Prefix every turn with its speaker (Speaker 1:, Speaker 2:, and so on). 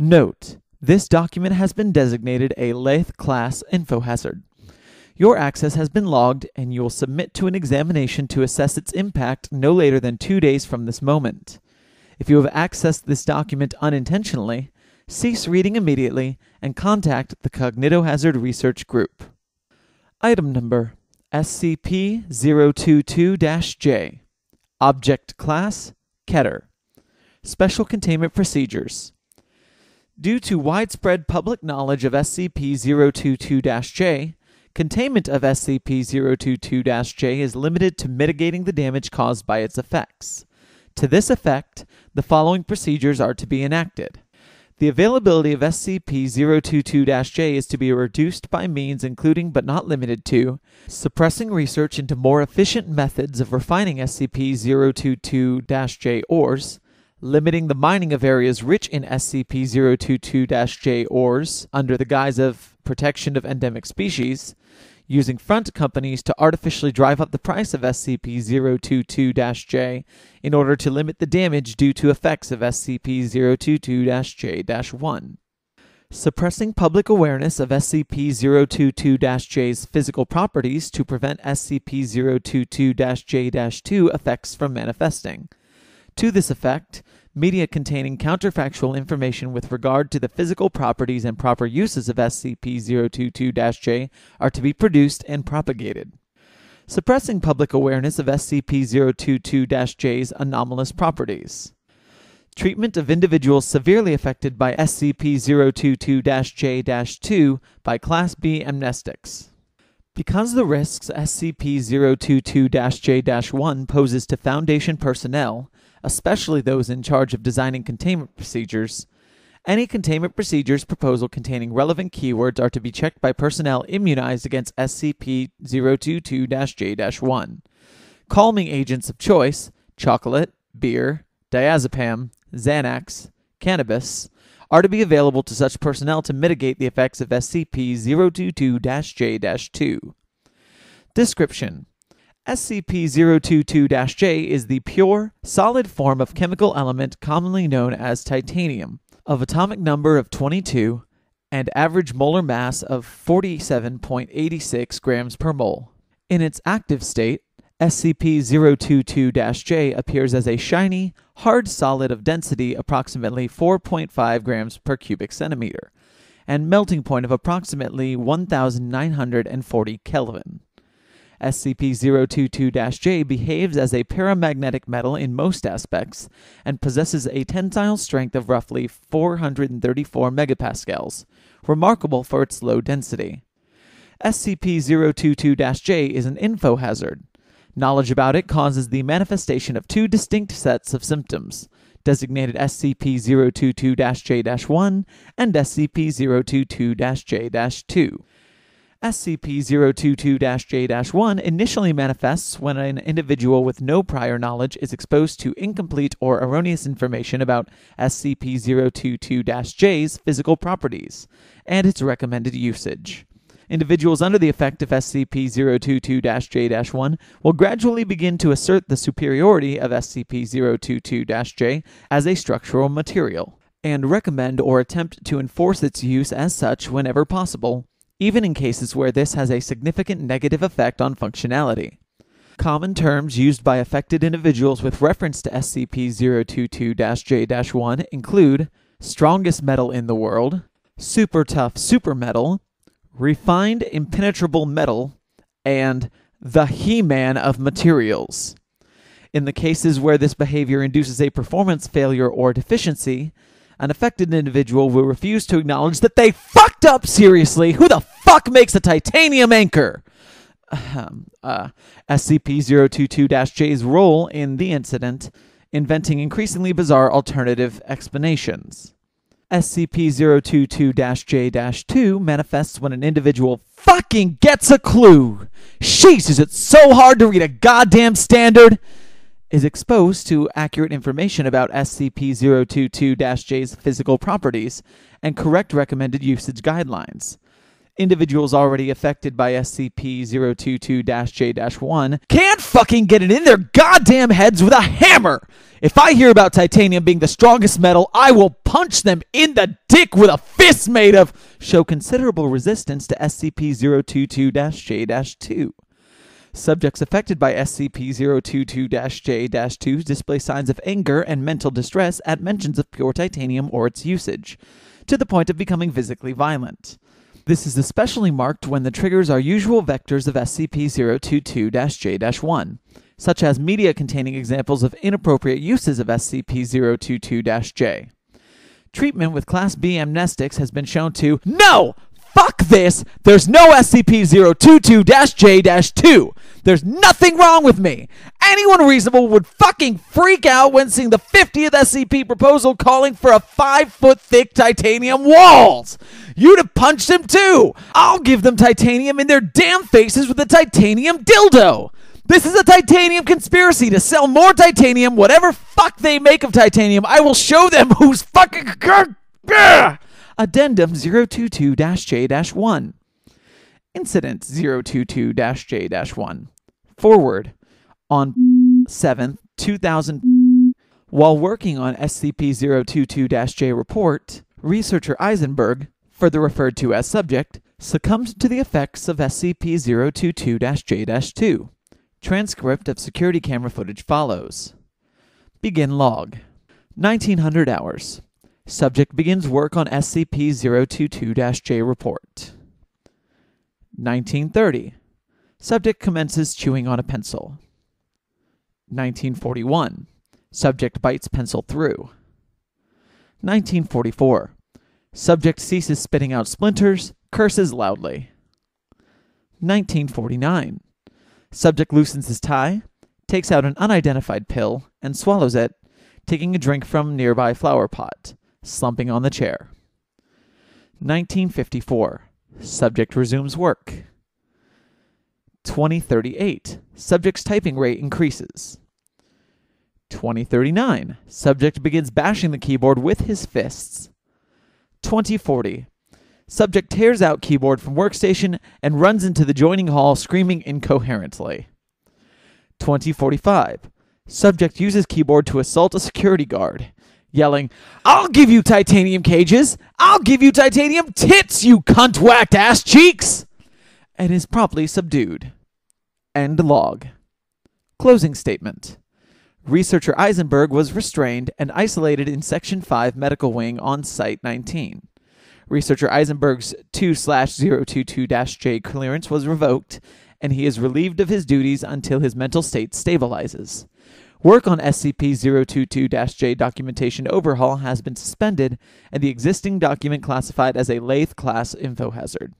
Speaker 1: Note: This document has been designated a Lathe class info hazard. Your access has been logged, and you will submit to an examination to assess its impact no later than two days from this moment. If you have accessed this document unintentionally, cease reading immediately and contact the Cognitohazard Research Group. Item number SCP 022 J. Object Class Keter. Special Containment Procedures. Due to widespread public knowledge of SCP 022 J, containment of SCP 022 J is limited to mitigating the damage caused by its effects. To this effect, the following procedures are to be enacted. The availability of SCP 022 J is to be reduced by means including but not limited to suppressing research into more efficient methods of refining SCP 022 J ores, limiting the mining of areas rich in SCP 022 J ores under the guise of protection of endemic species, using front companies to artificially drive up the price of SCP 022 J in order to limit the damage due to effects of SCP 022 J 1. Suppressing public awareness of SCP 022 J's physical properties to prevent SCP 022 J 2 effects from manifesting. To this effect, media containing counterfactual information with regard to the physical properties and proper uses of SCP 022 J are to be produced and propagated. Suppressing public awareness of SCP 022 J's anomalous properties. Treatment of individuals severely affected by SCP 022 J 2 by Class B amnestics. Because the risks SCP 022 J 1 poses to Foundation personnel, especially those in charge of designing containment procedures. Any containment procedures proposal containing relevant keywords are to be checked by personnel immunized against SCP 022 J 1. Calming agents of choice chocolate, beer, diazepam, Xanax, cannabis are to be available to such personnel to mitigate the effects of SCP 022 J 2. Description SCP-022-J is the pure, solid form of chemical element commonly known as titanium, of atomic number of 22 and average molar mass of 47.86 grams per mole. In its active state, SCP-022-J appears as a shiny, hard solid of density approximately 4.5 grams per cubic centimeter and melting point of approximately 1940 Kelvin. SCP-022-J behaves as a paramagnetic metal in most aspects and possesses a tensile strength of roughly 434 megapascals, remarkable for its low density. SCP-022-J is an info hazard. Knowledge about it causes the manifestation of two distinct sets of symptoms, designated SCP-022-J-1 and SCP-022-J-2. SCP 022 J 1 initially manifests when an individual with no prior knowledge is exposed to incomplete or erroneous information about SCP 022 J's physical properties and its recommended usage. Individuals under the effect of SCP 022 J 1 will gradually begin to assert the superiority of SCP 022 J as a structural material, and recommend or attempt to enforce its use as such whenever possible even in cases where this has a significant negative effect on functionality. Common terms used by affected individuals with reference to SCP 022 J 1 include strongest metal in the world, super tough super metal, refined impenetrable metal, and the He Man of materials. In the cases where this behavior induces a performance failure or deficiency, an affected individual will refuse to acknowledge that they fucked up seriously. Who the fuck makes a titanium anchor? Um, uh, SCP-022-J's role in the incident, inventing increasingly bizarre alternative explanations. SCP-022-J-2 manifests when an individual fucking gets a clue. Sheesh, is it so hard to read a goddamn standard? is exposed to accurate information about SCP-022-J's physical properties and correct recommended usage guidelines. Individuals already affected by SCP-022-J-1 can't fucking get it in their goddamn heads with a hammer. If I hear about titanium being the strongest metal, I will punch them in the dick with a fist made of show considerable resistance to SCP-022-J-2. Subjects affected by SCP-022-J-2 display signs of anger and mental distress at mentions of pure titanium or its usage, to the point of becoming physically violent. This is especially marked when the triggers are usual vectors of SCP-022-J-1, such as media containing examples of inappropriate uses of SCP-022-J. Treatment with Class B amnestics has been shown to No! Fuck this! There's no SCP-022-J-2! There's nothing wrong with me! Anyone reasonable would fucking freak out when seeing the 50th SCP proposal calling for a 5 foot thick titanium walls! You'd have punched him too! I'll give them titanium in their damn faces with a titanium dildo! This is a titanium conspiracy to sell more titanium, whatever fuck they make of titanium. I will show them who's fucking. Addendum 022 J 1. Incident 022 J 1. Forward. On 7th, 2000. While working on SCP 022 J report, researcher Eisenberg, further referred to as subject, succumbed to the effects of SCP 022 J 2. Transcript of security camera footage follows. Begin log. 1900 hours. Subject begins work on SCP 022 J report. 1930. Subject commences chewing on a pencil. 1941. Subject bites pencil through. 1944. Subject ceases spitting out splinters, curses loudly. 1949. Subject loosens his tie, takes out an unidentified pill, and swallows it, taking a drink from nearby flower pot, slumping on the chair. 1954. Subject resumes work. 2038. Subject's typing rate increases. 2039. Subject begins bashing the keyboard with his fists. 2040. Subject tears out keyboard from workstation and runs into the joining hall screaming incoherently. 2045. Subject uses keyboard to assault a security guard, yelling, I'll give you titanium cages! I'll give you titanium tits, you cunt whacked ass cheeks! And is promptly subdued. End log. Closing statement. Researcher Eisenberg was restrained and isolated in Section 5 Medical Wing on Site 19. Researcher Eisenberg's 2 022 J clearance was revoked, and he is relieved of his duties until his mental state stabilizes. Work on SCP 022 J documentation overhaul has been suspended, and the existing document classified as a Lathe class info hazard.